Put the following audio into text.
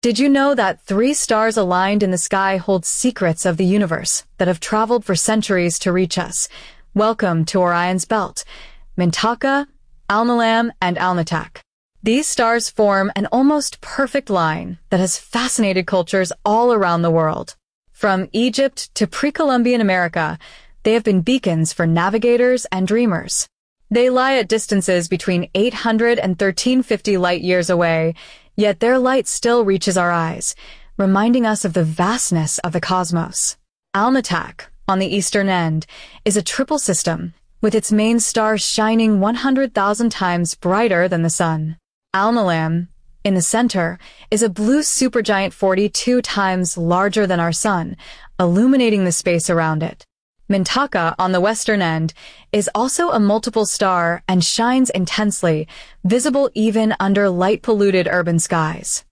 Did you know that three stars aligned in the sky hold secrets of the universe that have traveled for centuries to reach us? Welcome to Orion's belt. Mintaka, Alnilam, and Alnitak. These stars form an almost perfect line that has fascinated cultures all around the world. From Egypt to pre-Columbian America, they have been beacons for navigators and dreamers. They lie at distances between 800 and 1350 light years away, yet their light still reaches our eyes, reminding us of the vastness of the cosmos. Alnitak, on the eastern end, is a triple system, with its main star shining 100,000 times brighter than the sun. Alnilam, in the center, is a blue supergiant 42 times larger than our sun, illuminating the space around it. Mintaka, on the western end, is also a multiple star and shines intensely, visible even under light-polluted urban skies.